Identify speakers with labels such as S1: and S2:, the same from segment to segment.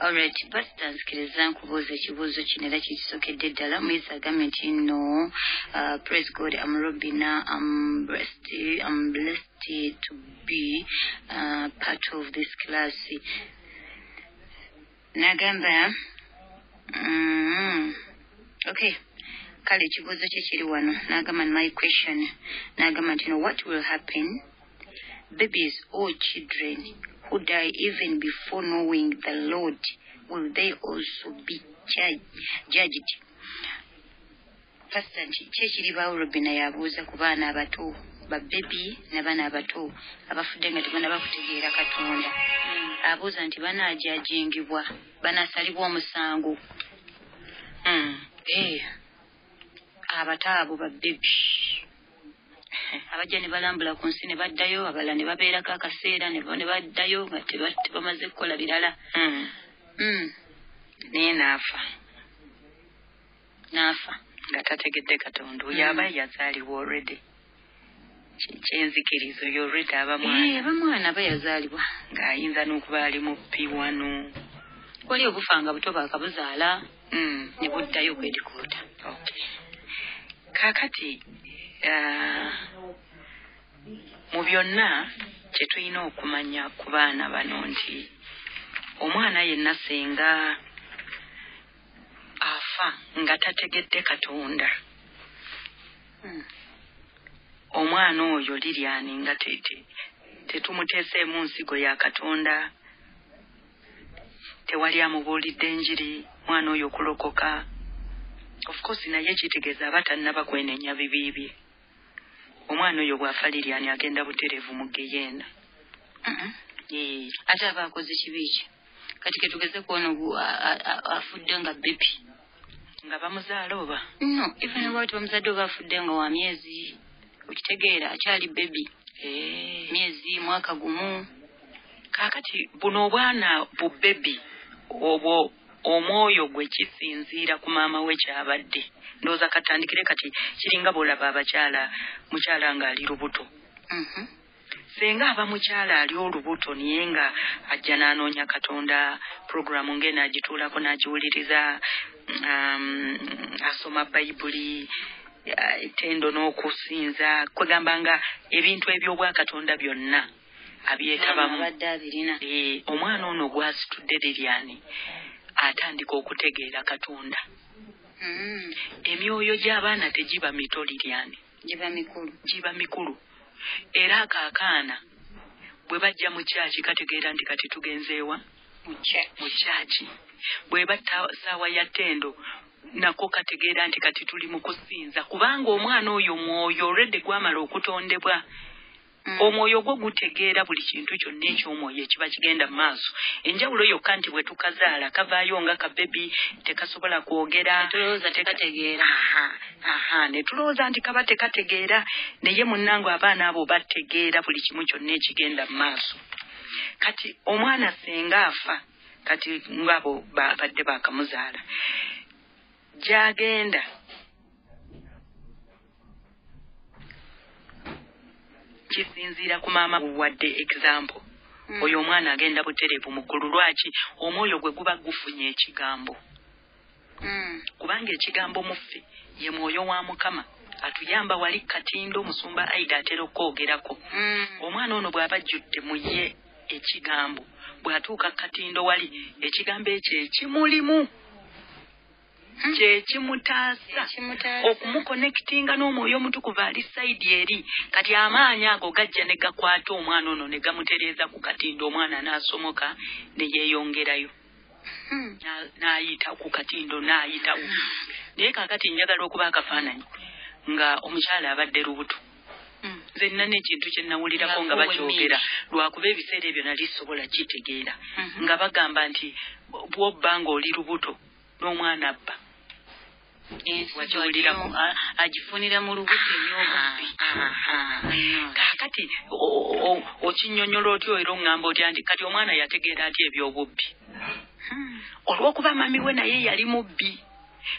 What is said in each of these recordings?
S1: alright pasita nsikiriza nkubuuza ekibuuzo kino era kikisokedde ddala muyisa agambye nti no uh, praise god am robina am blessed, am blessed to be uh, part of this class. Nagamba mm, okay kale ekibuuzo kye kiri wano. Nagamba my question. Nagamba nti no what will happen? Babies or children who die even before knowing the Lord, will they also be judge, judged? Pastor nti kyekiribaawo robina yabuuza ku baana abato babebi n'abaana abato abafudde nga tebana bakutegeera katonda abuuza nti banaajajingibwa banaasalibwa omusango mm. eh. abato abo babebi abajja ne balambula ku nsi ne baddayo abalala ne babeerako akaseera ne baddayo nga tebamaze kukola birala.
S2: Mm.
S1: mm.
S2: naye naafa
S1: naafa
S2: nga tategedde katonda oyo aba yazaalibwa already. Kyenzikirizo yo already aba mwana.
S1: Aba mwana aba yazaalibwa.
S2: Ng'ayinza n'okuba ali mu piwano
S1: wali obufa nga buto baakabuzaala ne buddayo kwedikoota
S2: okay. Uh, mu byonna kye tulina okumanya ku baana bano nti omwana yenna senga afa nga tategedde katonda.
S1: Hmm.
S2: omwana oyo liryani nga tetumuteeseemu nsigo ya katonda. Tewali amubuulidde enjiri mwana oyo okulokoka. Of course naye kitegeeza aba tannaba kwenenya bibiibye omwana oyo bw'afa liryani agenda butereevu mu geyeena
S1: ate aba akoze kibi ki? Kati ketugeze kuona afudde nga bebi
S2: nga bamuzaala oba?
S1: No even oba tibamuzadde oba afudde nga wa myezi okitegeera akyali bebi myezi mwaka gumu.
S2: Kaakati buno obwana bu bebi obwo omwoyo gwe kisinziira ku maama we kyabadde ndowooza katandikire kati kiringa bwolaba abakyala mukyala ng'ali lubuto
S1: mhm.
S2: senga aba mukyala ali olubuto naye nga ajja n'anoonya katonda puroguramu ng'enaagituulako n'agiwuliriza um, asoma bayibuli tendo n'okusinza kwegamba nga ebintu eby'obwakatonda byonna abyetabamu
S1: e,
S2: omwana ono gwasitudde liryani atandika okutegeera katonda. Emyoyo gy'abaana tegiba mito liryani
S1: giba mikulu.
S2: Giba mikulu. Era akaakaana bwe bajja mu kyaki kategeera nti kati tugenzeewa mu kyaki bwe batta saawa ya ttendo nako kategeera nti kati tuli mu kusinza. Kubanga omwana oyo mwoyo olwedde gwamala okutondebwa. Mm. Omwoyo gwo gutegeera buli kintu kyonna ekyomwoyo ekiba kigenda mu maaso. Enjawulo yokka nti bwe tukazaala kavaayo nga kabebi tekasobola kwogera ne tulowooza nti kaba tekategeera. Naye munnange abaana abo bategeera buli kimu kyonna ekigenda mu maaso. Kati omwana senga afa kati ngaabo badde bakamuzaala gyagenda kisinziira ku maama wadde example mm. oyo omwana agenda butereevu muggulu lwaki omwoyo gwe guba gufunye ekigambo
S1: mm.
S2: kubanga ekigambo muffe ye mwoyo wa mukama atuyamba wali katindo musumba aida atera okwogerako
S1: mm.
S2: omwana ono bw'aba jjudde mu ye ekigambo bw'atuuka katindo wali ekigambo ekyo ekimulimu kyekimutaasa okumukonekitinga n'omwoyo omutukuvu ali saidi eri. Kati amaanyi ago gajja ne gakwata omwana ono ne gamutereeza ku katindo omwana n'asomoka ne yeeyongerayo.
S1: Hmm.
S2: n'ayita ku katindo n'ayitawo naye kaakati njagala okuba akafaananyi nga omukyala abadde lubuto. Nze nina n'ekintu kye nnawulirako nga bakyogera. Lwakuba ebiseera ebyo nali sobola kitegeera.
S1: Hmm.
S2: nga bagamba nti bw'obba ng'oli lubuto n'omwana abba
S1: wakiwuliramu agifunira mu lubuto ebyobubbi
S2: kaakati okinyonyola otyo era oŋŋamba otya nti kati omwana yategeera atya ebyobubbi?
S1: Hmm.
S2: olw'okuba mami we naye yali mubbi.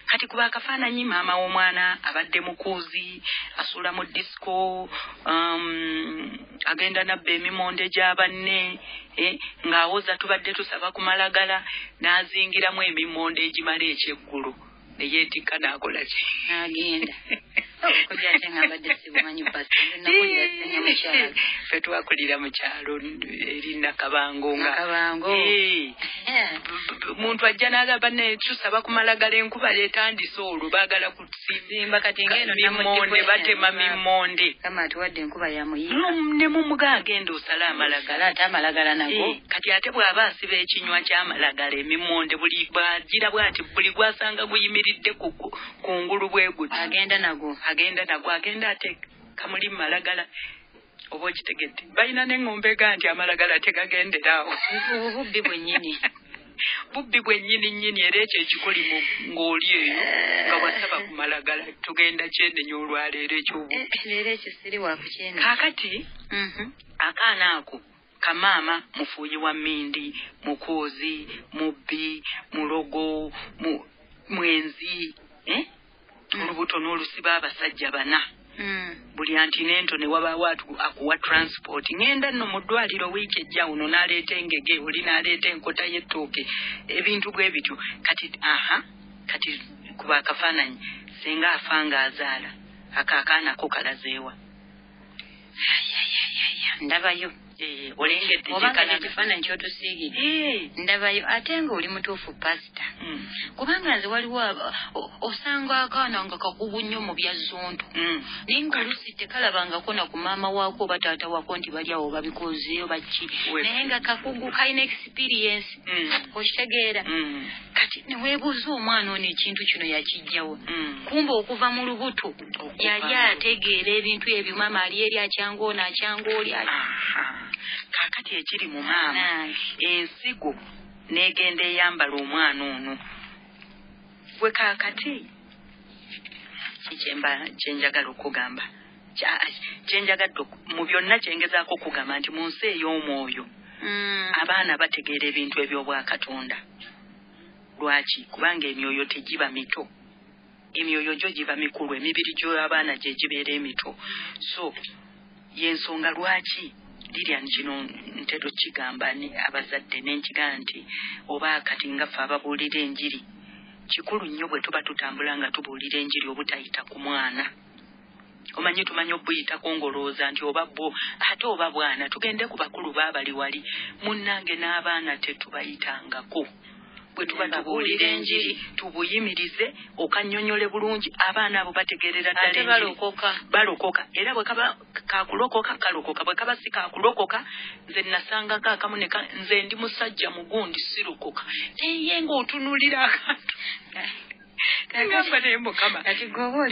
S2: Kati kuba akafaananyi maama w'omwana abadde mukuuzi asula mu disco um, agenda nabba emimonde gya banne eh, ng'awoza tubadde tusaba ku malagala n'azingiramu emimonde egimala ekyeggulu ne yeetikka n'akola ki?
S1: Agenda okulya ate nga mbadde sibumanyi pasi nakulira senya mukyalo
S2: fe twakulira mu kyalo eri nakabango nga
S1: Nakabango.
S2: Eh. muntu ajja n'agamba ne tusaba ku malagala enkuba leetandise olwo baagala kutusimba
S1: kati ngeno
S2: mimmonde batema mimmonde
S1: kama atuwadde enkuba yamuyiga
S2: No, ne mumuga agenda osala amalagala.
S1: Ate amalagala nago.
S2: Kati ate bw'aba asiba ekinywa ky'amalagala emimonde buli bwagira bwati buli gwasanga guyimiridde ku- kungulu bwe guti
S1: agenda nago.
S2: Agenda nagwo agenda ate kamuli mu malagala oba okitegedde balina n'eŋŋombe ga nti amalagala tegagenderaawo.
S1: Obubbi bwennyini
S2: bubbi bwennyini nnyini. Era ekyo ekikuli mu ng'oli eyo nga wasaba ku malagala. Tugenda kyenenya olwaleero ekyobu
S1: Eh,
S2: kaakati akaana ako kamaama mufuuyi wa mmindi mukozi mubbi mulogo mu- mwenzi eh? olubuto n'olusiba abasajja bana. Buli anti nento ne wabaawo atu- akuwa transport. Ŋŋenda nno mu ddwaliro wiiki ejja uno n'aleeta engege oli n'aleeta enkota y'ettooke ebintu bwe bityo. Kati aha kati kuba akafaananyi singa afa ng'azaala ako akaana ko kalazeewa
S1: ndabayo
S2: Olengedde
S1: obanga
S2: gyekalaga.
S1: kyekifaananyi kyotusiigire.
S2: Eh,
S1: ndabayo ate nga oli mutuufu pasita.
S2: Mm,
S1: kubanga nze waliwo osanga akaana nga kakubu nnyo mu bya zonto
S2: mm.
S1: naye ngaoluusi tekalabangako na ku maama waako oba taata waako nti bali awo babikoze oba ki.
S2: We-
S1: naye nga kakugu kalina experience.
S2: Mm.
S1: okitegeera. Kati neweebuuza omwana ono ekintu kino yakijjawo kumba okuva mu lubuto yali ategeera ebintu ebyo maama ali eri akyanga ono akyanga oli ali.
S2: Kaakati ekiri mu maama
S1: Nange.
S2: ensigo n'egenda eyambala omwana ono. Gwe kaakati kyenjagala okugamba? Kyenjagadde mu byonna kyengezaako okugamba nti mu nsi ey'omwoyo
S1: Mm.
S2: abaana bategeera ebintu eby'obwakatonda. Lwaki? Kubanga emyoyo tegiba mito. Emyoyo gyo giba mikulu emibiri gy'abaana gye gibeera emito. So yensonga lwaki lirya kino ntero kigamba ni abazadde nenkigamba nti oba kati nga ffe ababuulira enjiri kikulu nnyo bwe tuba tutambula nga tubuulira enjiri obutayita ku mwana. Omanyi tumanyi obuyitako ng'olowooza nti oba bwo ate oba bwana tugende ku bakulu baabali wali munnange n'abaana tetubayitangako bwe tuba tubuulira enjiri tubuyimirize okannyonnyole bulungi. Abaana abo bategeerera ddala
S1: balokoka.
S2: Balokoka. Era bwe kaba kakulokoka kalokoka. Bwe kaba si kakulokoka nze nasangako akamu ne nze ndi musajja mugundi sirokoka akantu. Naye
S1: oli kwekyo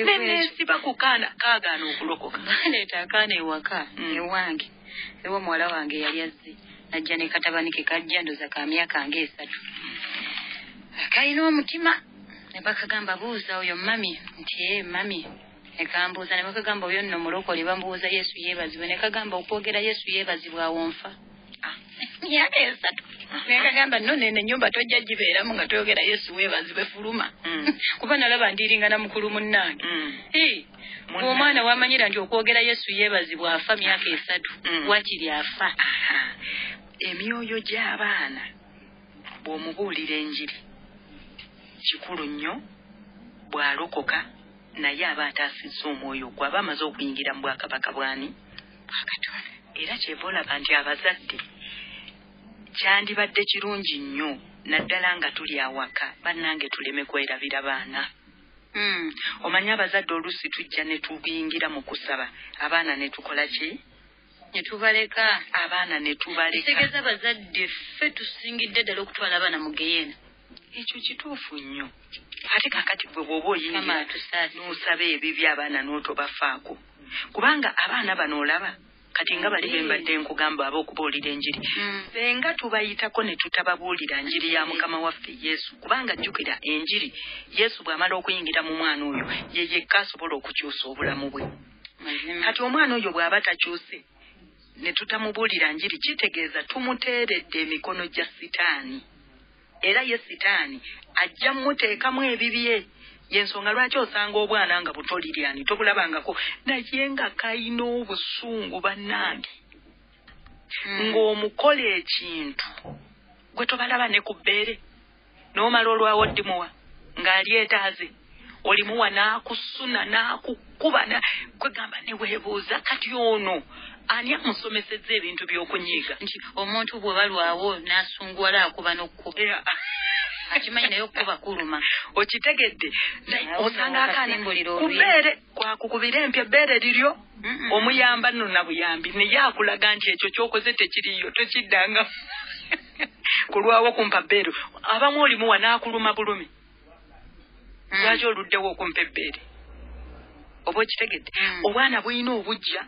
S2: nenesiba ku kaana kaagaana okulokoka.
S1: Baleeta akaana ewaka
S2: Mm.
S1: ewange. Ewa muwala wange yali azze najja ne katabani ke kajja ndoza ka myaka ngaesatu kalina omutima ne bakagamba buuza oyo mami. Nti ee mami. Nekambuuza ne bakagamba oyo nno mulokole. Bambuuza yesu yeebazibwe. Ne kagamba okwogera yesu yeebazibwe awo nfa.
S2: Ah.
S1: Myaka esatu nekagamba nno nene ennyumba tojja gibeeramu nga toyogera yesu weebazibwe fuluma
S2: Mm.
S1: kuba nalaba ndiringana mukulu munnange
S2: Mm.
S1: Hey, omwana wamanyira nti okwogera yesu yeebazibwa afa myaka esatu
S2: Mm.
S1: wakiri afa
S2: emyoyo gy'abaana bw'omubuulira enjiri kikulu nnyo bw'alokoka naye aba ataasizza omwoyo gwe aba amaze okuyingira mu bwakabaka bwani bwakatonda era kyeva olaba nti abazadde kyandibadde kirungi nnyo naddala nga tuli awaka bannange tuleme kwerabira baana.
S1: Mm.
S2: omanyi abazadde oluusi tujja ne tubiyingira mu kusaba. Abaana ne tukola ki?
S1: Ne tubaleka.
S2: Abaana ne tubaleka.
S1: Kitegeeza bazadde ffe tusingidde ddala okutwala abaana mu geyeena.
S2: Ekyo kituufu nnyo. Ate kakati gwe bw'oba oyingira n'osaba ebibi abaana n'otobafaako. Kubanga abaana bano olaba kati nga bali be mbadde nkugamba ab'okubuulira enjiri. Senga tubayitako ne tutababuulira njiri ya mukama waffe yesu kubanga jjukira enjiri yesu bw'amala okuyingira mu mwana oyo ye yekka asobola okukyusa obulamu bwe. Kati omwana oyo bw'aba takyuse ne tutamubuulira njiri kitegeeza tumuteeredde emikono gya sitaani. Era ye sitaani ajja mmuteekamu ebibye yensonga lwaki osanga obwana nga butoliryani tobulabangako naye nga kalina obusungu bannange.
S1: Mm.
S2: ng'omukola ekintu gwe tobalaba ne ku bbeere n'omala olwawo ddimuwa ng'alyetaaze olimuwa n'akusuna n'akukuba na- kwegamba ne weebuuza kati ono ani amusomesezza ebintu by'okunyiiga?
S1: Nti omuntu bwe balwawo n'asunguwala akuba n'okkuba Akimanyi naye okkuba kuluma.
S2: Okitegedde osanga akaana
S1: akasimbulira
S2: ku
S1: olulimi.
S2: bbeere kwakukubira empya ebbeere liryo. Omuyamba nno na buyambi naye akulaga nti ekyo kyokoze tekiriyo tokiddanga. Kulwawo kumpa bbeere. Abamu olimuwa n'akuluma bulumi.
S1: Mm.
S2: lwaki oluddewo okumpa ebbeere? Oba okitegedde?
S1: Mm.
S2: obwana bulina obujja.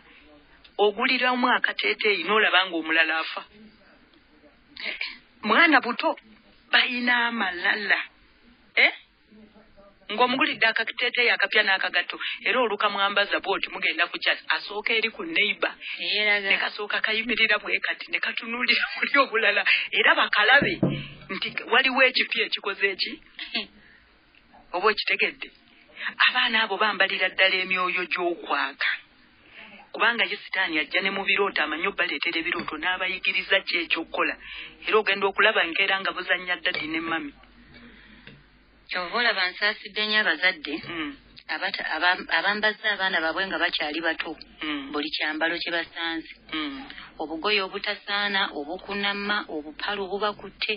S2: Oguliramu akateeteeyi n'olaba ng'omulala afa. Mwana buto balina amalala. Eh? ng'omugulidde akateeteeyi akapya n'akagatto era olukamwambaza bwoti mugenda kukya asooka eri ku neiba ne kasooka kayimirira bwe kati ne katunuulira muli obulala era bakalabe nti waliwo ekipya ekikoze eki? Oba okitegedde? Abaana abo bambalira ddala emyoyo gy'okwaka kubanga ye sitaani ajja ne mu birooto amanyi obbaleetera ebirooto n'abayigiriza ki ekyokukola? Era ogenda okulaba nkeera nga buzannya ddadi ne mami.
S1: Kyova olaba nsaasidde nnyo abazadde
S2: Mm,
S1: abata- aba- abambazza abaana baabwe nga bakyali bato
S2: mm,
S1: buli kyambalo kye basanze.
S2: Mm.
S1: obugoye obutasaana obukunama obupalu obubakutte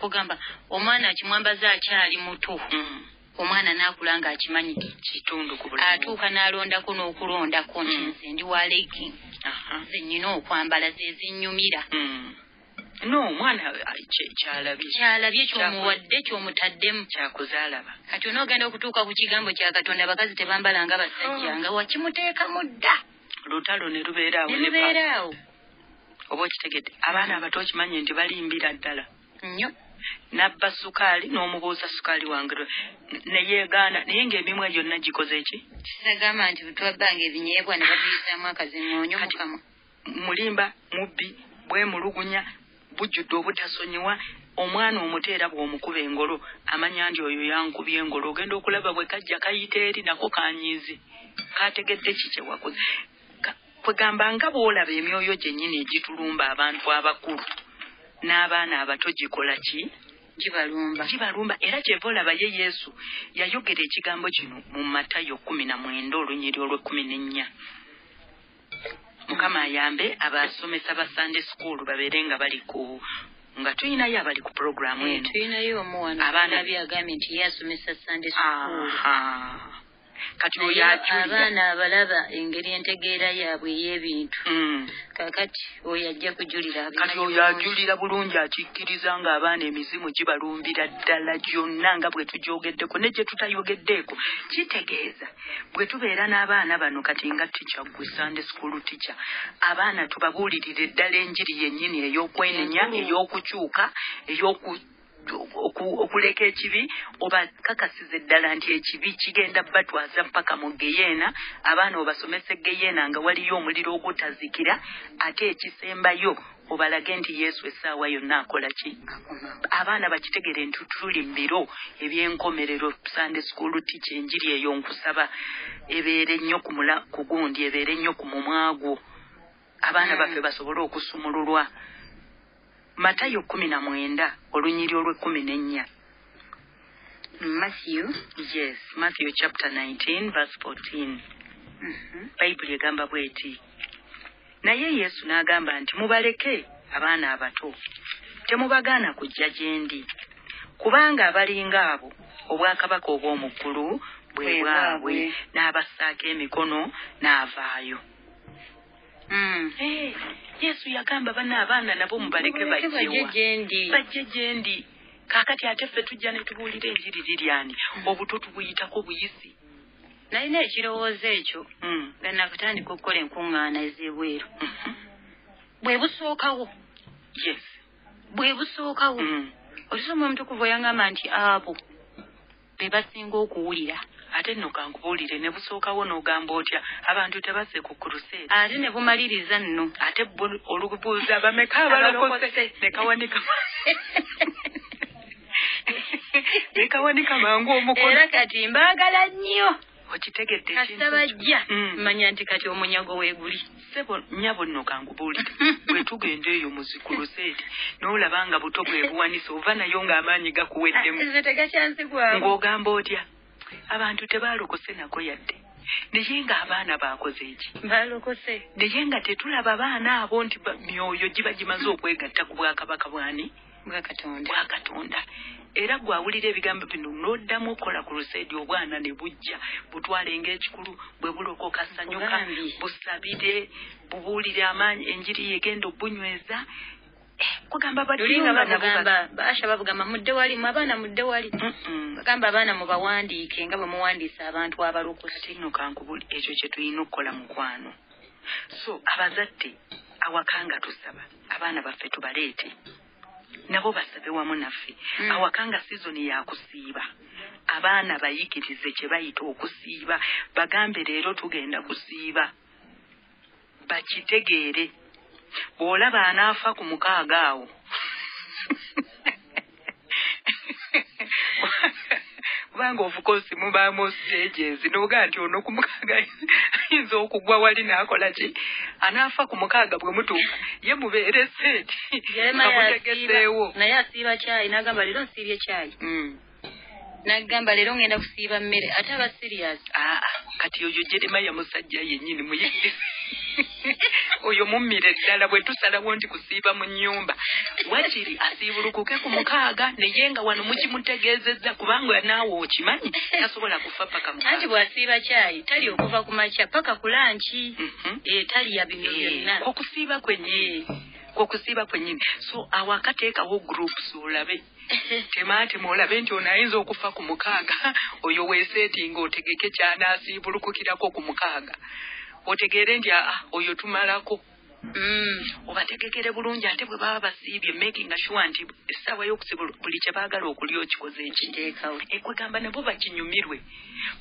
S1: kugamba omwana akimwambaza akyali muto. Omwana n'akula ng'akimanyi
S2: kitundu ku
S1: atuuka n'alondako n'okulondako nti
S2: Mm.
S1: nze ndi wa legging
S2: Aha.
S1: ze nnyina okwambala ze zinnyumira.
S2: Mm. no omwana kye- kyalabye.
S1: Kyalabye kyomuwadde kyomutaddemu.
S2: Kyakuzaalaba
S1: kati onoogenda okutuuka ku kigambo kya katonda abakazi tebambala nga basajja nga wakimuteekamu dda
S2: olutalo ne lubeera awo
S1: ne lubeera awo.
S2: Oba okitegedde? Abaana abato okimanyi nti balimbira ddala.
S1: Nnyo
S2: nabba sukaali n'omubuuza sukaali wange lwe- neyeegaana naye ng'emimu egyo nna gikoze eki
S1: kisagamba nti bwetuwabbanga ebinyeebwa ne batuyizaamu akaziŋoonyo mu
S2: Kati-
S1: kamwa
S2: mulimba mubbi bwemulugunya bujjudde obutasonyiwa omwana omuteera bw'omukuba engolo amanya nti oyo yankubye engolo ogenda okulaba bwe kajja kayita eri nako kanyiizi kategedde ki kyewakoze kwegamba nga bw'olaba emyoyo gyennyini egitulumba abantu abakulu n'abaana abato gikola ki?
S1: Gibalumba.
S2: Kibalumba era kyeva olaba ye yesu yayogera ekigambo kino mu matayo kumi na mwenda olunyiri olw'ekkumi n'ennya. Mukama ayambe abasomesa ba sunday school babeere nga bali ku nga tuyinayo abali ku puroguramu eno.
S1: Tulinayo omu wano
S2: Abaana-
S1: alabye agambye nti ye asomesa sunday school.
S2: Kati oyo ajulira
S1: abaana abalaba engeri entegeera yaabwe ey'ebintu.
S2: Mm.
S1: kakati oyo ajja kujulira
S2: kati oyo ajulira bulungi akikkiriza ng'abaana emizimu gibalumbira ddala gyonna nga bwe tugyogeddeko ne gye tutayogeddeeko kitegeeza bwe tubeera n'abaana bano kati nga tica gwe sunday school tica abaana tubabuulirire ddala enjiri yennyini ey'okwenenya ey'okukyuka ey'oku oku- okuleka ekibi obakakasiza eddala nti ekibi kigenda batwaza ppaka mu geyeena abaana obasomesa geyeena nga waliyo omuliro ogutazikira ate ekisembayo obalage nti yesu essaawa yonna akola ki? Abaana bakitegere nti tuli mu biro eby'enkomerero sunday school tica enjiri eyo nkusaba ebeere nnyo ku gundi ebeere nnyo ku mumwagwo abaana
S1: Mm.
S2: baffe basobole okusumululwa matayo kumi na mwenda olunyiri olw'ekkumi n'ennya.
S1: Matthew?
S2: Yes matthew chapter 19 verse 14
S1: Mhm.
S2: bayibuli egamba bweti naye yesu n'agamba nti mubaleke abaana abato temubagaana kujja gye ndi. Kubanga abalinga abo obwakabaka obw'omu ggulu bwe
S1: Bwe
S2: bwabwe n'abassaako emikono n'avaayo.
S1: Mm.
S2: Eh, yesu yagamba bana abaana nabo mubaleke
S1: Mubaleke bajje
S2: bajjewa bajje gye ndi. Kaakati ate ffe tujja ne tubuulira enjiri liryani obuto tubuyitako buyisi?
S1: Nalina ekirowoozo ekyo.
S2: Mm.
S1: nga nakutandika okukola enkuŋŋaana ez'ebweru.
S2: Mhm.
S1: bwe busookawo.
S2: Yes.
S1: Bwe busookawo.
S2: Mm.
S1: olusoma omutukuvu oyangamba nti abo be basinga okuwulira
S2: ate nno kankubuulire ne busookawo n'ogamba otya? Abantu tebasse ku kuruseeri
S1: ate ne bumaliriza nno
S2: ate olubuuza bameka Abalokose. ne kawanika lekawanika mangu omukono.
S1: Era kati mbaagala nnyo.
S2: Okitegedde
S1: kasita bajja.
S2: Mm.
S1: manya nti kati omunyago weeguli.
S2: Sebo nyabo nno kangubuulire bwe tugenda eyo mu zikuluseeti n'olaba nga buto bwe buwanisa ova nayo ng'amaanyi gakuweddemu.
S1: Tegakyanzigwamu
S2: ng'ogamba otya abantu tebaalokose nako yadde. Naye ng'abaana baakoze eki
S1: balokose.
S2: Naye nga tetulaba baana abo nti myoyo giba gimaze okwegatta ku bwakabaka bwani?
S1: Bwa katonda.
S2: Bwa katonda. Era gwawulira ebigambo bino n'oddamu okukola ku luseedi obwana ne bujja butwale ng'ekikulu bwe bulokoka sanyuka busabire bubuulire amaanyi enjiri yegenda obunyweza kugamba
S1: lulinga
S2: baddiyo nga nabo
S1: babugamba baasha babugamba mudde wali mu abaana mudde wali. Bagamba abaana mubawandiike nga bwe muwandiisa abantu abalokose
S2: kati nno kankubuli ekyo kye tulina okukola mukwano so abazadde awaka nga tusaba abaana baffe tubaleete. Nabo basabe wamu naffe.
S1: Mm.
S2: awaka nga sizoni yakusiiba abaana bayigirize kye bayita okusiiba. Bagambe leero tugenda kusiiba. Bakitegeere bw'olaba anaafa ku mukaaga awo. Kubanga ofukosi mubaamu stages noga nti ono ku mukaaga ayinza okugwa wali n'akola ki? Anaafa ku mukaaga bwe mutuuka ye mubeere seeti nga mutegeseewo.
S1: naye asiiba kyayi n'agamba leero nsiibye kyayi
S2: Mm.
S1: n'agamba leero ngenda kusiiba mmere ate aba sirias
S2: Aa, kati oyo jeremaya musajja yennyini muyigirize oyo mummire ddala bwe tusalawo nti kusiiba mu nnyumba. Wakiri asiibulukuke ku mukaaga naye nga wano mukimutegeezezza kubanga naawe okimanyi tasobola kufa paka
S1: anti bw'asiiba kyayi tali okuva ku makya paka ku lanki
S2: Mhm.
S1: Eh, taliya bino byonna.
S2: okusiiba kwennyini okusiiba kwennyini so awaka teekawo groups olabe. Temaatema olabe nti ono ayinza okufa ku mukaaga oyo weeseetinga otegeke kyanaasiibulukukirako ku mukaaga otegeere nti aa oyo tumalako.
S1: Mm.
S2: obategekere bulungi ate bwe baba basiibye making sure nti essaawa y'okusiba buli kye baagala okulya okikoze eki
S1: kiteekawo.
S2: Ekwegamba nabo bakinyumirwe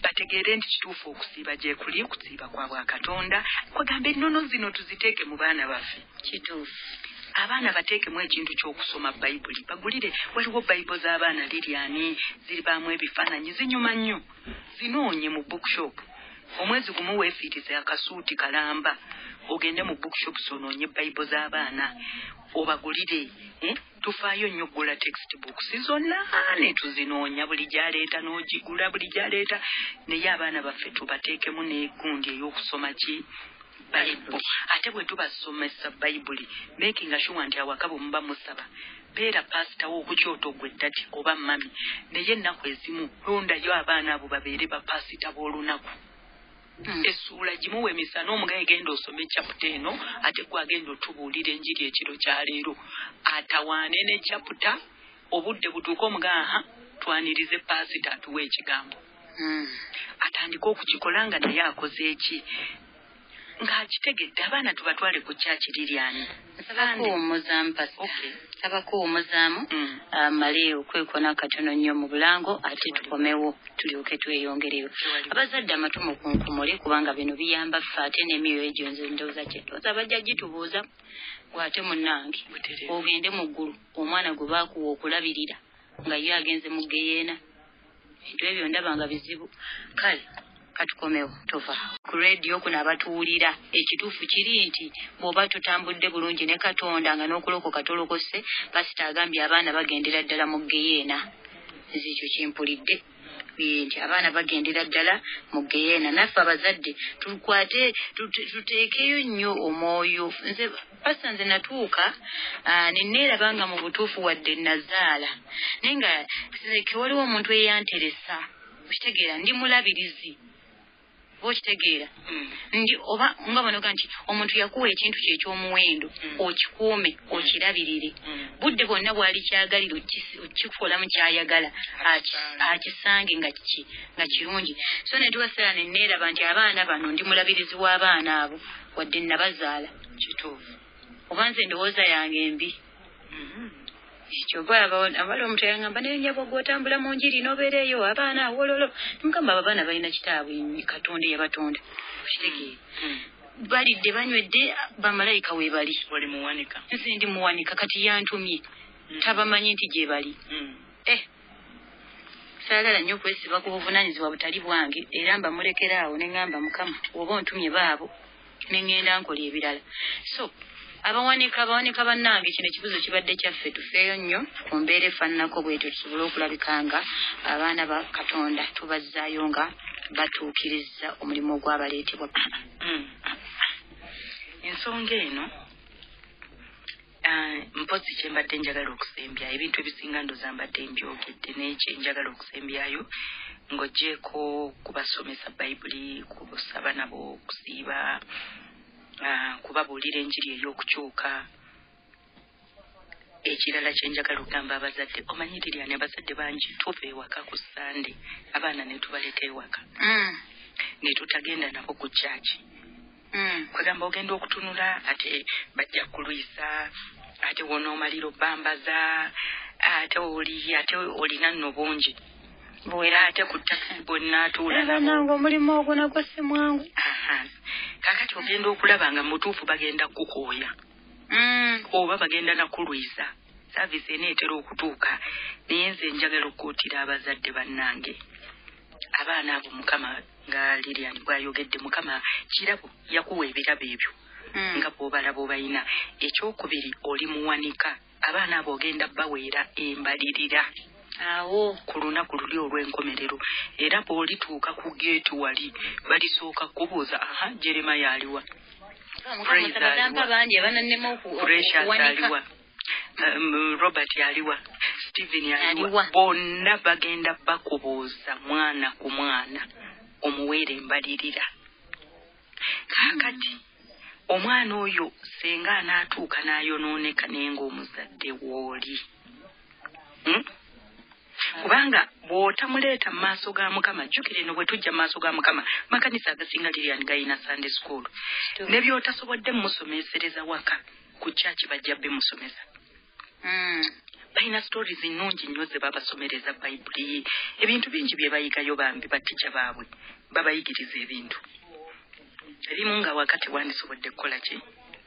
S2: bategeere nti kituufu okusiiba gyekuli kusiiba kwa bwakatonda kwegamba ennono zino tuziteeke mu baana baffe.
S1: Kituufu.
S2: Abaana bateekemu ekintu ky'okusoma bayibuli bagulire waliwo bayibo z'abaana liryani ziribaamu ebifaananyi zinyuma nnyo. Zinoonye mu bookshop omwezi gumu weefiirize akasuuti kalamba. Ogende mu bookshop sonoonye bayibo z'abaana. Obagulire eh? tufaayo nnyo okugula text books zonna ne tuzinoonya. Buli gyaleeta n'ogigula buli gyaleeta. Naye abaana baffe tubateekemu n'egundi ey'okusoma ki? Bayibuli ate bwe tubasomesa bayibuli making sure nti awaka bwe muba musaba. Beera pasitawo okukyoto gwe ddati oba mami? Naye ennaku ezimu londayo abaana abo babeere bapasita b'olunaku. Essuula gimuwa emisana omugaye genda osome ecaputa eno ate gwagenda otubuulira enjiri ekiro kyaleero atawaane ne caputa obudde butuuke omugaha twanirize pasita atuwa ekigambo.
S1: Mm.
S2: atandike okukikola nga naye akoze eki ng'akitegedde abaana tubatwale ku
S1: kuwummuzaamu pasita
S2: Okay.
S1: nsaba kuwummuzaamu
S2: Mm.
S1: amale okwekona katono nnyo mu bulango ate tukomewo tulyoke tweyongereyo. Abazadde amatu mukunkumule kubanga bino biyamba ffe ate n'emyoyo egyo nze ndowooza kyetooza bajja gitubuuza gwate munnange ogende mu ggulu omwana gwe baakuwa okulabirira nga ye agenze mu geyeena ebintu ebyo ndaba nga bizibu. Kale katukomewo tova ku rediyo kuno abatuwulira ekituufu kiri nti bw'oba tutambudde bulungi ne katonda nga n'okulokoka tolokose pasita agambye abaana bagendera ddala mu geyeena nze ekyo kimpulidde. Nti abaana bagendera ddala mu geyeena naffe abazadde tukwate tute- tuteekeyo nnyo omwoyo. Nze pasa nze natuuka neneeraba nga mu butuufu wadde nazaala. Naye nga ke waliwo omuntu eyanteresa. Okitegeera ndi mulabirizi oba okitegeera
S2: Mm.
S1: ndi oba nga banoga nti omuntu yakuwa ekintu kye ekyomuwendo
S2: Mm.
S1: okikuume okirabirire
S2: Mm.
S1: budde bwonna bwali kyagalira okisi- okikolamu kyayagala aki- akisange nga ki- nga kirungi so ne tuwaseera ne neeraba nti abaana bano ndi mulabirizi w'abaana abo wadde nabazaala
S2: kituufu
S1: oba nze endowooza yange mbi
S2: Mhm.
S1: Kyova abala omuntu yangamba naye nyabwa gwotambula mu njiri nobeereeyo abaana awololo mugamba abo abaana balina kitaabwe katonda eyabatonda. Okitegeera
S2: Mm.
S1: balidde banywedde bamalayika we bali.
S2: Wali muwanika.
S1: Nze ndi muwanika kati yantumye. Tabamanyi nti gye bali.
S2: Mm.
S1: eh. Saagala nnyo okwesiba ku buvunaanyizibwa butali bwange era mba mulekeraawo ne ŋŋamba mukama oba ontumye baabo ne ŋŋenda nkola ebirala. So abawanika abawanika bannange kino ekibuzo kibadde kyaffe tufeeyo nnyo ku mbeera efaananako bwetyo tusobole okulabika nga abaana ba katonda tubazzaayo nga batuukiriza omulimu ogwabaleetebwa
S2: Mm. ensonga eno ah, mpozi kyembadde njagala okusembya ebintu ebisinga ndoza mbadde mbyogedde naye kyenjagala okusembyayo ng'ogjeeko kubasomesa bayibuli kusaba nabo okusiiba kubabuulira enjiri ey'okukyuka. Ekirala kyenjagala okugamba abazadde omanyirirani abazadde bangi? Tuva ewaka ku sande abaana ne tubaleka ewaka.
S1: Mm,
S2: ne tutagenda nabo ku kyaki
S1: mm,
S2: kwegamba ogenda okutunula ate bajja kulwisa ate wonoomalira obbambaza ate oli ate olina nno bungi bwera ate ku takisi bwenaatuula nabo
S1: abanange omulimu ogwo nagwo si mwangu.
S2: Aha. kakati ogenda okulaba nga mutuufu bagenda kukooya.
S1: Mm,
S2: oba bagenda nakulwisa saavisi eneetera okutuuka. Naye nze njagala okukuutira abazadde bannange. Abaana abo mukama nga lirian bwayogedde mukama kirabo yakuwa ebirabo ebyo
S1: mm.
S2: nga bw'obalaba obalina. Ekyokubiri oli muwanika. Abaana abo ogenda baweera embalirira
S1: awo
S2: ku lunaku luli olw'enkomerero. Era bw'olituuka ku geeti wali balisooka kubuuza aha jeremaya aliwa aliwa. robert aliwa stephen aliwa bonna bagenda bakubuuza mwana ku mwana omuweere embalirira kaakati omwana oyo senga anaatuuka n'ayonooneka naye ng'omuzadde wooli Hmm? Kubanga bw'otamuleeta mu maaso ga mukama jjukira eno bwe tujja mu maaso ga mukama makanisa agasinga liriani gayina sunday school. Ne by'otasobodde musomesereza waka ku kyaki bajja bimusomesa
S1: Mm,
S2: balina stories nnungi nnyo ze babasomereza bayibuli ebintu bingi bye bayigayo bambi batija baabwe babayigiriza ebintu. Ebimu nga wakati wandisobodde kukola ki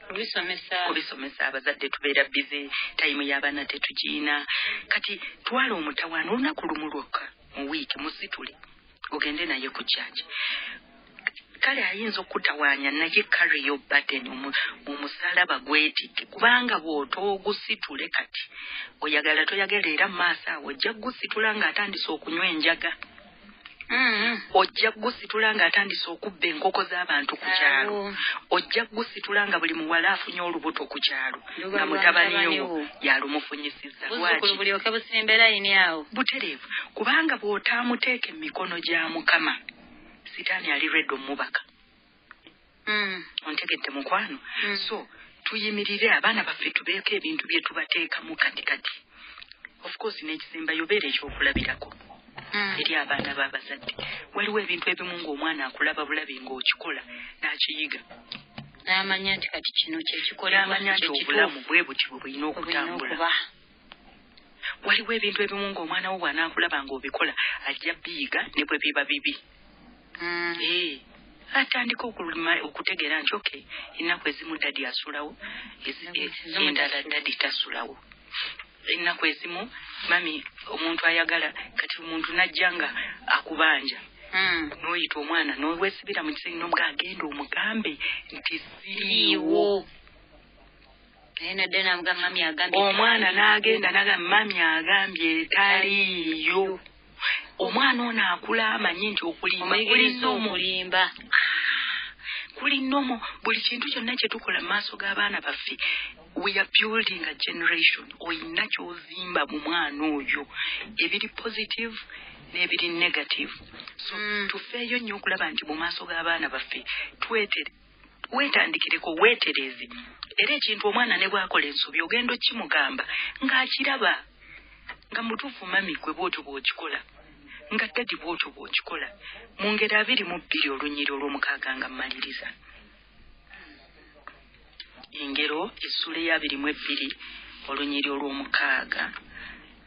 S1: kubisomesa
S2: abazadde tubeera bize tayimu y'abaana tetugiina. Kati twala omutawaana olunaku lumu lwokka mu wiiki musitule ogende naye ku kyaki kale ayinza okutawaanya naye carry yo baden omusalaba gwetikke kubanga bw'otoogusitule kati oyagala toyagala era mu maaso awo ojja gusitula ng'atandisa okunywa enjaga ojja gusitula ng'atandisa okubba enkoko z'abantu ku kyalo. Ojja gusitula nga buli muwala afunye olubuto ku kyalo. Nga mutabaniwo
S1: mutabaniwo.
S2: yalumufunyisizza
S1: buzzukulu
S2: lwaki?
S1: Bulyoke busimbe layini awo.
S2: Butereevu. Kubanga bw'otaamuteeka emikono gya mukama sitaani ali redde omubaka.
S1: Mm,
S2: ontegedde mukwano?
S1: Mm.
S2: so tuyimirire abaana baffe tubeeko ebintu bye tubateekamu kati kati. Of course n'ekisembayo beera ekyokulabirako. Eri abaana b'abazadde waliwo ebintu ebimu ng'omwana akulaba bulabi ng'okikola n'akiyiga.
S1: N'amanya nti kati kino kyekikolebwa
S2: n'amanya nti obulamu bwe buti bwe bulina okutambula. waliwo ebintu ebimu ng'omwana wo bw'anaakulaba ng'obikola ajja biyiga ne bwe biba bibi.
S1: Mm,
S2: ee atandika okuluma okutegeera nti okay ennaku ezimu dadi asulawo e-
S1: ezimu
S2: endala dadi tasulawo ennaku ezimu mami omuntu ayagala kati omuntu najja nga akubanja.
S1: Mm.
S2: n'oyita omwana n'owesibira mu kisenge n'omuga agenda omugambe nti siriiwo
S1: naye nadde namugamba mami agambye
S2: omwana n'agenda nagamba mami agambye taliiyo omwana ono akula amanyi nti okulimba kuli
S1: omuyigiriza
S2: nomo
S1: okulimba
S2: kuli nomo buli kintu kyonna kye tukola mu maaso g'abaana baffe we are building a generation oyina ky'ozimba mu mwana oyo. Ebiri positive n'ebiri negative. So
S1: Mm.
S2: tufeeyo nnyo okulaba nti mu maaso g'abaana baffe twetere weetandikireko weetereze. Era ekintu omwana ne bw'akola ensobi ogenda okimugamba ng'akiraba nga mutuufu mami gwe bwotyo bw'okikola nga dadi bwotyo bw'okikola mu ngeri abiri mu bbiri olunyiri olw'omukaaga nga mmaliriza. Engero essula eyabiri mu ebbiri olunyiri olw'omukaaga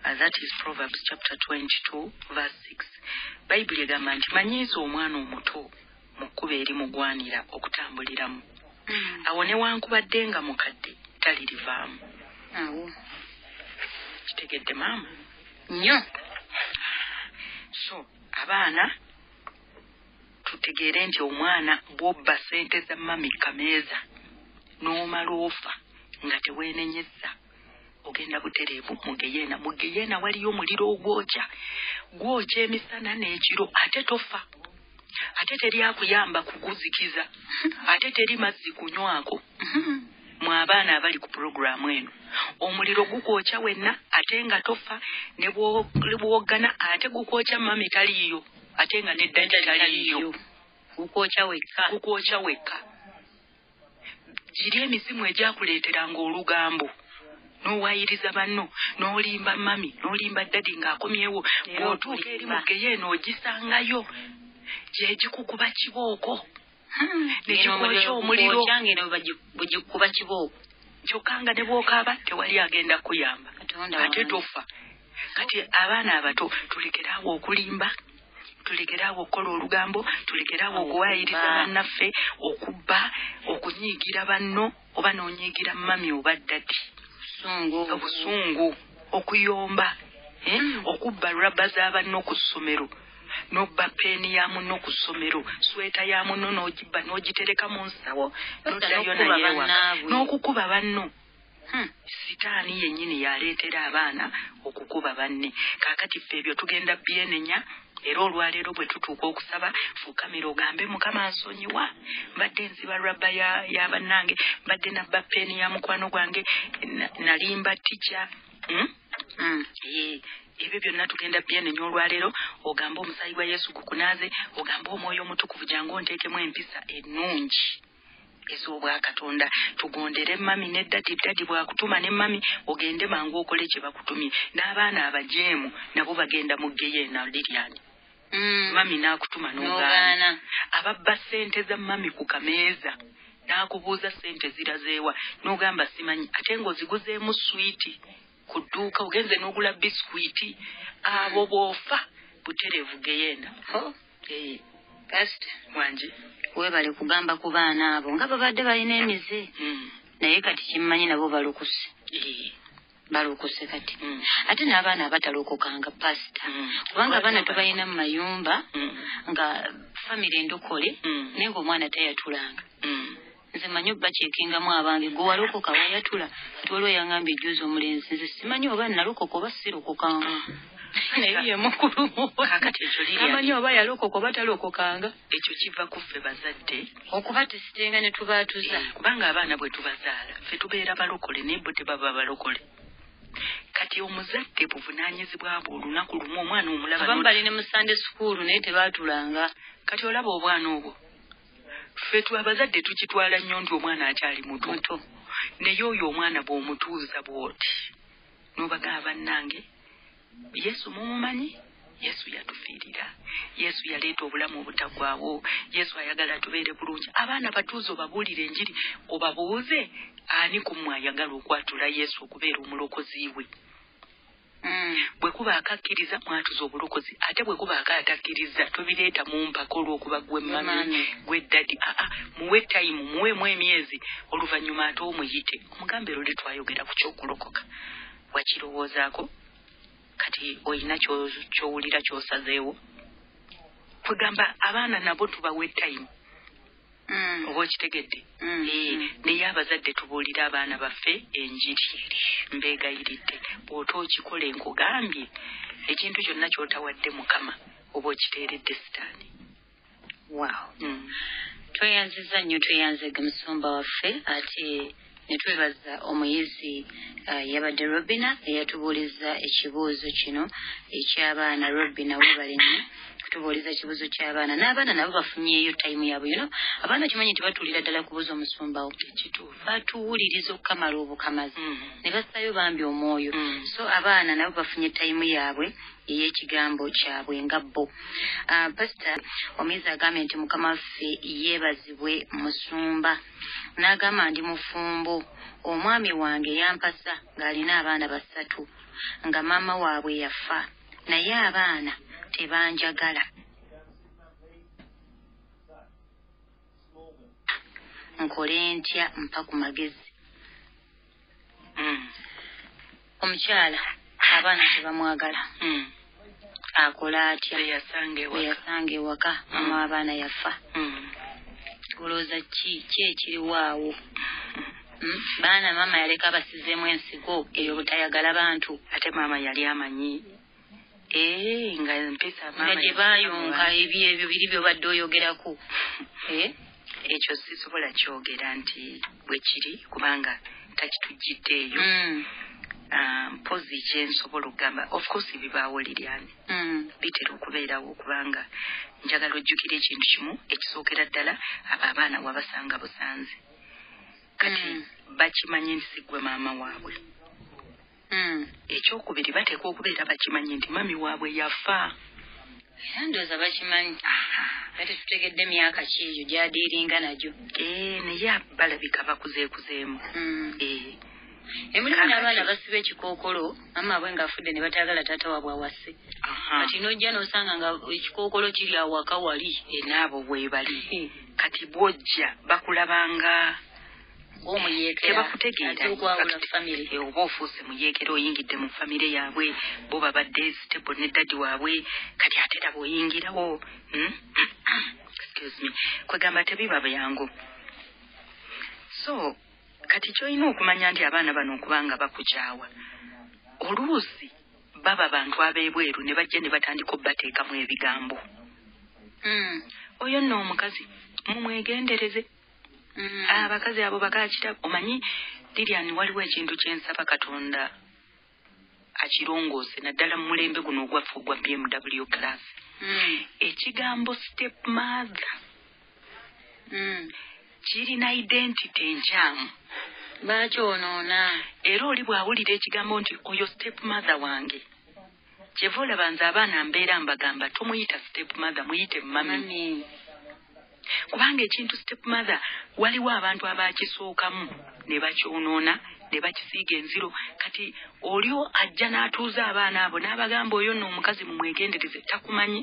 S2: Uh, that is proverbs chapter 22 verse 6 bayibuli egamba nti manyiiza omwana omuto mu kkuba erimugwanira okutambuliramu.
S1: Mm.
S2: awo newankubadde nga mukadde talirivaamu.
S1: Awo.
S2: Kitegedde maama
S1: nnyo
S2: so abaana tutegeere nti omwana bw'obba sente za mami kameeza n'omala ofa nga teweenenyezza ogenda butereevu mugeyeena mugeyeena waliyo omuliro ogwokya. Gwokya emisana n'ekiro ate tofa. Ate teri akuyamba kuguzikiza. Ate teri mazzi kunywako mwe abaana abali ku pulogulaamu eno. Omuliro gukwokya wenna ate nga tofa ne bwo- ne bwogana ate gukwokya mami taliiyo ate nga neddagi taliiyo.
S1: Gukwokya wekka.
S2: Gukwokya wekka. Giri emizimu egyakuleeteranga olugambo n'owayiriza banno n'olimba mami n'olimba ddadi ng'akomyewo bw'otuuka eri
S1: otuliba.
S2: mugeyeeno ogisangayo gyegikukuba kibooko nekikwokya omuliro
S1: ngeno bwegikuba kibooko.
S2: Kyokka nga ne bw'okaaba tewali agenda kuyamba ate tofa. Kati abaana abato tulekeraawo okulimba tulekeraawo okukola olugambo tulekeraawo okuwaayiriza
S1: Okubba.
S2: bannaffe okubba okunyiigira banno oba n'onyiigira mami oba ddadi
S1: busungu
S2: obusungu okuyomba eh? okubba lwabba z'abanno ku ssomero n'obba peeni ya munno ku ssomero sweta ya munno n'ogibba n'ogitereka mu nsawo n'oddayo
S1: n'okukuba
S2: naye ewaka
S1: bannaabwe.
S2: n'okukuba banno.
S1: Hmm.
S2: sitaani yennyini yaleetera abaana okukuba banne. Kaakati ffe ebyo tugenda byenenya era olwaleero bwe tutuuka okusaba fuukamira ogambe mukama ansonyiwa mbadde nziba lwabba ya, ya bannange mbadde nabba peeni ya mukwano gwange na- nalimba tica ebyo byonna tugenda byenenya olwaleero ogambe omusaayi gwa yesu gukunaaze ogambe omwoyo omutukuvu jangu onteekemu empisa ennungi ez'obwakatonda. Tugondere mami ne ddadi ddadi bwakutuma ne mami ogende mangu okole kye bakutumye. N'abaana abajeemu nabo bagenda mu geyeena liryani
S1: Hmm.
S2: mami n'akutuma n'ogaana. Ababba ssente za mami ku kameeza n'akubuuza ssente zirazeewa. N'ogamba simanyi ate ng'oziguzeemu switi ku dduuka ogenze n'ogula biskwiti abo bw'ofa butereevu
S1: pastor
S2: wangi
S1: weebale kugamba ku baana abo nga babadde balina emize.
S2: Mm,
S1: naye kati kimmanyi nabo balokuse
S2: eh,
S1: balokuse kati.
S2: Mm,
S1: ate n'abaana abatalokokanga pasita
S2: mm.
S1: kubanga abaana tubalina mu mayumba nga famire endokole naye ng'omwana tayatulanga
S2: mm.
S1: Nze manyi obakyekingamu abange gwe walokoka wayatula kati waliwo yangambye ejjuza omulenzi. Nze simanyi oba nalokoka oba sirokokanga. Naye ye mukulu
S2: Kaakati ekyo lirya-
S1: amanyi oba yalokoka oba talokokanga.
S2: Ekyo kiva ku ffe bazadde.
S1: Okuba tesitenga ne tubaatuza
S2: Eh, kubanga abaana bwe tubazaala ffe tubeera balokole naye bo tebaba balokole. Kati omuzadde buvunaanyizibwa bwe olunaku lumu omwana omulaba n'oti-
S1: bali ne mu sande sukuulu naye tebaatulanga
S2: kati olaba obwana obwo ffe tu abazadde tukitwala nnyo nti omwana akyali muto.
S1: Muto.
S2: Naye oyo omwana bw'omutuuza bw'oti n'obagamba bannange yesu mumumanyi? Yesu yatufiirira. Yesu yaleeta obulamu obutaggwaawo. Yesu ayagala tubeere bulungi. Abaana batuuze obabuulire enjiri obabuuze ani ku mmwe ayagala okwatula yesu okubeera omulokozi we. Bwe kuba akakkiriza mwatuza obulokozi. Ate bwe kuba akaatakkiriza tobireeta mu mpaka olw'okuba gwe mami gwe ddadi aa muwe tayimu muweemu emyezi oluvannyuma ate omuyite. Omugambe luli twayogera ku kyokulokoka. Wakirowoozaako kati olina kyo- kyowulira kyosazeewo? Kwegamba abaana nabo tubawe tayimu
S1: Mm.
S2: oba okitegedde
S1: Mm. Mm.
S2: naye abazadde tubuulira abaana baffe enjiri mbeegayiridde bw'ota okikola enkugambye ekintu kyonna ky'otawadde mukama oba okiteeredde sitaani
S1: wow
S2: Mm.
S1: tweyanziza nnyo tweyanzege musumba waffe ate ne twebaza omuyizi uh, yabadde robina eyatubuuliza ekibuuzo kino ekyabaana robina webale nnyo kutubuuliza ekibuuzo ky'abaana. N'abaana nabo bafunyeeyo tayimu yaabwe yuno abaana kimanyi tibatuulira ddala kubuuza omusumbawo batuwuliriza okukamala obukamazi
S2: Mm.
S1: ne bassaayo bambi omwoyo.
S2: Mm.
S1: so abaana nabo bafunye tayimu yaabwe ey'ekigambo kyabwe nga bo. Uh, pasita omuyizi agambye nti mukama waffe yeebazibwe musumba. N'agamba ndi mufumbo omwami wange yampasa ng'alina abaana basatu nga maama waabwe yafa naye abaana tebanjagala. Nkole ntya mpa ku magezi.
S2: Mm.
S1: omukyala abaana tebamwagala.
S2: Mm.
S1: Akola atya? Bwe
S2: ewaka
S1: yasanga ewaka mama w'abaana yafa.
S2: Mm.
S1: olowooza ki ki ekiriwo awo Mm, baana maama yaleka basizeemu ensigo eyo butayagala bantu
S2: ate maama yali amanyi. Ee nga mpisa
S1: nga gye baayonka ebyo ebyo biri byobadde oyogerako. Eh?
S2: ekyo sisobola kyogera nti bwe kiri kubanga takitujjiddeeyo
S1: Mm,
S2: mpozi kyensobola okugamba of course bibaawo liryani
S1: mm,
S2: bitera okubeerawo kubanga njagala ojjukira ekintu kimu ekisookera ddala abo abaana wabasanga busanze. Kati
S1: Mm.
S2: bakimanyi nti si gwe maama waabwe.
S1: Mm.
S2: ekyokubiri bateeka okubeera bakimanyi nti mami waabwe yafa.
S1: Era ndowooza bakimanyi. Ate tutegedde myaka ki eyo gyadiiringa nagyo?
S2: Ee naye balabika bakuzeekuzeemu Kakati.
S1: n'abaana basiba ekikookolo mama abwe ng'afudde ne batayagala taata waabwe awase. Kati n'ojja n'osanga nga ekikookolo kiri awaka wali
S2: ee naabo bwe bali. Kati bw'ojja bakulabanga tebakutegeera Eh, oba ofuuse muyeekera oyingidde mu famire yaabwe bo babadde stable ne dadi waabwe kati ate era bw'oyingirawo hmm? kwegamba tebiba byangu. So kati kyolina okumanya nti abaana bano okubanga bakukyawa oluusi baba bantu ab'ebweru ne bajja ne batandika obbateekamu ebigambo.
S1: Mm,
S2: oyo nno omukazi mumwegendereze.
S1: Mm.
S2: abakazi abo bakakita omanyi liriani waliwo ekintu kyensaba katonda akirongoose naddala mu mulembe guno ogwaffe ogwa bmw class.
S1: Mm,
S2: ekigambo step mother. Kirina identity enkyamu.
S1: Baakyonoona
S2: era oli bw'awulira ekigambo nti oyo step mother wange. Kyeva olaba nze abaana mbeera mbagamba tomuyita step mother muyite mami kubanga ekintu step mother waliwo abantu abakisookamu ne bakyonoona ne bakisiiga enziro. Kati olio ajja n'atuuza abaana abo n'abagamba oyo nno omukazi mumwegendereze takumanyi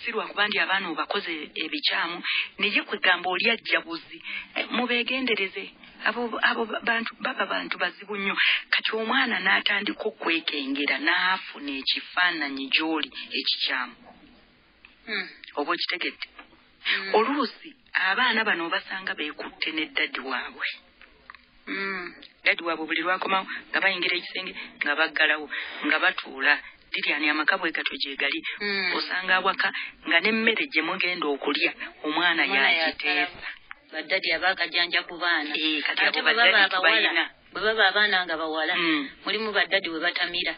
S2: si lwakuba nti abaana obakoze ebikyamu naye kwegamba oli ajjabuzi Eh, mubeegendereze. Abo abo ba- bantu baba bantu bazibu nnyo. Kati omwana n'atandika okwekengera n'afuna ekifaananyi gy'oli ekikyamu.
S1: Mm,
S2: oba okitegedde?
S1: Mm,
S2: oluusi abaana bano obasanga beekutte ne ddadi waabwe.
S1: Mm.
S2: ddadi waabwe buli lwakomawo nga bayingira ekisenge nga baggalawo nga batuula liryani amaka bwe gatyo gye gali
S1: Mm.
S2: osanga awaka nga n'emmere gye mugenda okulya omwana
S1: Omwana
S2: yakiteesa
S1: baddadi abaakajjanja ku baana
S2: Eh, kati
S1: ate
S2: abo
S1: bwe baba
S2: baddadi
S1: abawala
S2: tubalina.
S1: bwe baba abaana nga bawala
S2: Mm.
S1: mulimu baddadi we batamira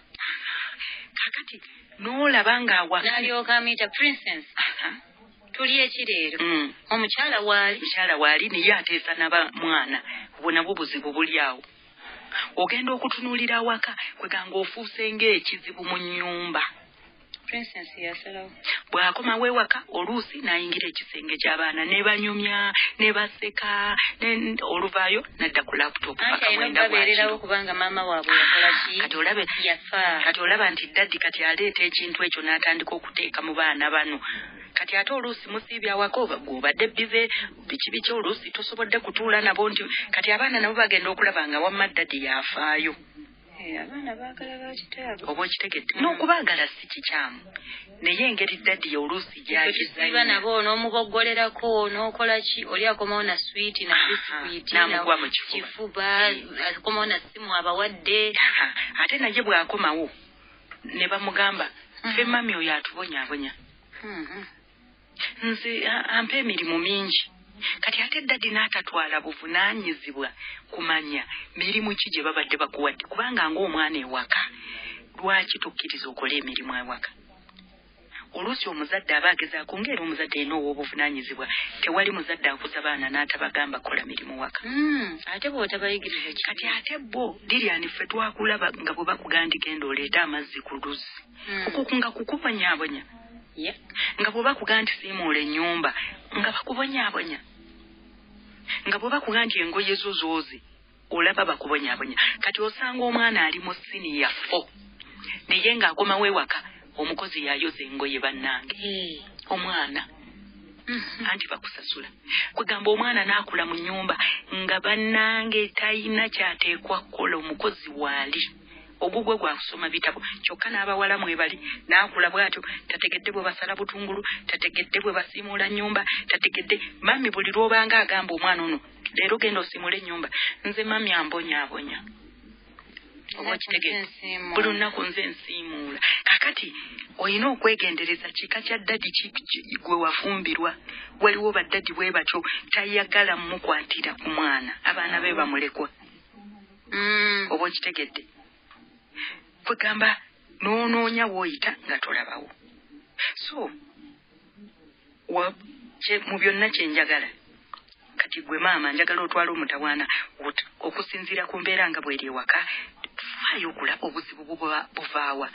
S2: kakati n'olaba ng'awaka
S1: n'alyoka amuyita princess
S2: Aha.
S1: tuli ekireero
S2: Mm.
S1: omukyala waali
S2: mukyala waali naye ateesa naba mwana obwo nabwo buzibu buli awo ogenda okutunuulira awaka kweganga ofuuse ng'ekizibu mu nnyumba.
S1: Princess yasalawo.
S2: Bw'akomawo ewaka oluusi n'ayingira ekisenge ky'abaana ne banyumya ne baseka ne- oluvaayo n'adda ku laputopu kati olaba nti daddi kati aleeta ekintu ekyo n'atandika okuteeka mu baana bano kati ate oluusi musiibya awaka oba gweobadde bize biki biki oluusi tosobodde kutuula nabo nti kati abaana nabo bagenda okulaba nga wamma daddi yafaayo.
S1: Eh,
S2: oba okitegedde? N'okubaagala si kikyamu. Naye engeri daddi yoluusi
S1: kisiiba
S2: gyakizanya
S1: nabo n'omuboggolerako n'okola ki? Oli akomawo na switi na bisikuiti
S2: n'amugwa mu kifuba.
S1: akomawo na simu abawadde.
S2: Ate naye bw'akomawo ne bamugamba
S1: Mhm.
S2: ffe mami oyo atubonyaabonya
S1: Mhm.
S2: Nze ampa emirimu mingi. Kati ate dadi n'atatwala buvunaanyizibwa kumanya mirimu ki gye babadde bakuwadde kubanga ng'omwana ewaka lwaki tukkiriza okola emirimu ewaka oluusi omuzadde aba agezaako ng'era omuzadde yina ow'obuvunaanyizibwa tewali muzadde akuza baana n'atabagamba kola mirimu waka.
S1: Mm, ate bw'otabayigiriza
S2: kati ate bo liryani ffe twakulaba nga bwe bakugamba nti genda oleete amazzi ku luzzi
S1: Mm.
S2: okuku nga kukubonyaabonya
S1: Yeah.
S2: Nga bwe bakuga nti siimuula ennyumba nga bakubonyaabonya nga bwe bakuga nti engoye zo zoozi olaba bakubonyaabonya kati osanga omwana ali mu siniya fo naye ng'akomawo ewaka omukozi yayoza engoye bannange.
S1: Eh.
S2: omwana.
S1: Mhm.
S2: anti bakusasula. Kwegamba omwana n'akula mu nnyumba nga bannange talina kyateekwa kukola omukozi waali ogugwe gwakusoma bitabo. Kyokka n'abawala mwebali n'akula bw'atyo tategedde bwe basala butungulu tategedde bwe basiimuula nnyumba tategedde mami buli lw'obanga agamba omwana ono leero genda osiimula ennyumba. Nze mami ambonyaabonya. Oba okitegedde? buli lunaku nze nsiimuula. Kakati olina okwegendereza kika kya ddadi gwe wafumbirwa? Waliwo baddadi bwe batyo tayagala mukwatira ku mwana. Abaana be bamulekwa.
S1: Mm.
S2: oba okitegedde kwegamba noonoonya wooyita nga tolabawo. So mu byonna kyenjagala kati gwe maama njagala otwala omutawaana okusinziira ku mbeera nga bweri ewaka faayo okulaba obuzibu buvaawa.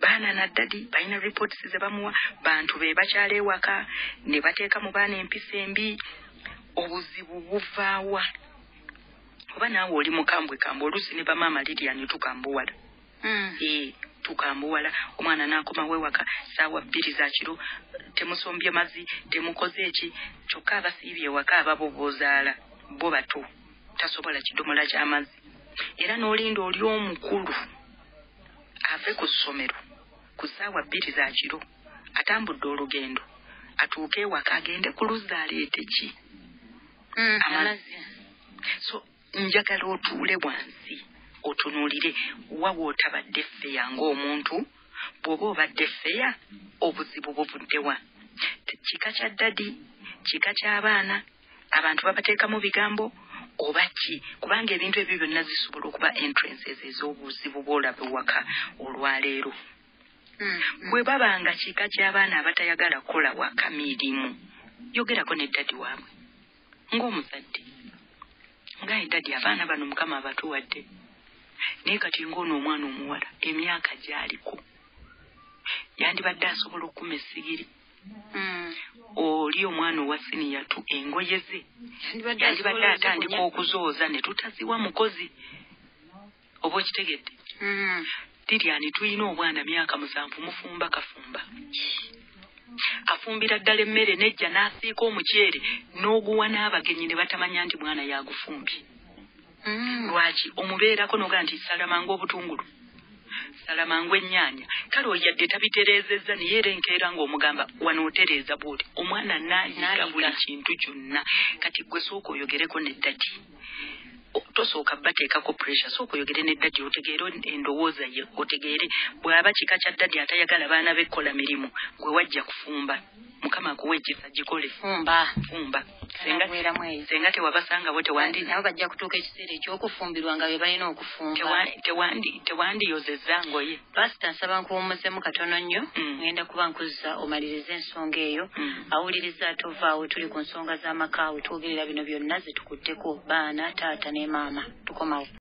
S2: Baana naddadi balina reports ze bamuwa bantu be bakyala ewaka ne bateeka mu baana empisa embi obuzibu buvaawa oba naawe oli mukambwe kambwe oluusi ne bamaama liryani tukambuwala
S1: Mm.
S2: ee tukambuwala omwana n'akomawo ewaka saawa bbiri za kiro temusombye mazzi temukoze eki kyokka abasiibye ewaka ababo b'ozaala bo bato tasobola kidomola ky'amazzi era n'olinda oli omukulu ave ku ssomero ku saawa bbiri za kiro atambudde olugendo atuuke ewaka agende ku luzzi aleete ki
S1: Mm.
S2: Amazzi.
S1: amazzi
S2: so njagala otuule wansi otunuulire wa wootabadde feya ng'omuntu bw'oba obadde feya obuzibu buvuddewa kika kya ddadi? Kika ky'abaana abantu babateekamu bigambo? Oba ki? Kubanga ebintu ebyo byonna zisobola okuba entrances ez'obuzibu bw'olaba ewaka olwaleero.
S1: Mm.
S2: bwe baba nga kika ky'abaana abatayagala kukola waka mirimu yogerako ne ddadi waabwe ng'omuzadde ngaye ddadi abaana bano mukama abatuwadde. Naye kati ng'ono omwana omuwala emyaka gy'aliko yandibadde asobola okukuma essigiri.
S1: Mm.
S2: oli omwana owa siniya tu engoye ze
S1: Yandibadde
S2: atandika okuzooza ne tutaziwa mukozi. Oba okitegedde?
S1: Mm.
S2: liryani tulina obwana myaka musanvu mufumba kafumba afumbira ddala emmere nejja n'asiika omuceere n'oguwa n'abagenyi ne batamanya nti mwana yagufumbye
S1: Mm.
S2: lwaki? Omubeerako noga nti salamangu obutungulu. Salamangu ennyaanya. Kale oyadde tabitereezezza naye era enkeera ng'omugamba wanootereeza bwoti omwana Naayiga. buli kintu kyonna. Kati gwe sooka oyogereko neddadi O- tosooka bateekako pressure sooka oyogere neddadi otegeere endowooza ye otegeere bw'aba kika kya ddadi atayagala baana bekkola mirimu gwe wajja kufumba. Mukama akuwa ekisa gikole
S1: fumba.
S2: Fumba. Senga tewabasangawo tewandi
S1: nabo bajja kutuuka ekiseera ekyokufumbirwa nga be balina okufumba.
S2: Tewa- tewandi tewandiyozezza ngoye
S1: pasita nsaba nkuwumuzemu katono nnyo.
S2: Mm.
S1: ngenda kuba nkuzza omaliriza ensonga eyo.
S2: Mm.
S1: awuliriza tovaawo tuli ku nsonga z'amakaawe twogerera bino byonna ze tukutteko baana taata ne maama tukomawo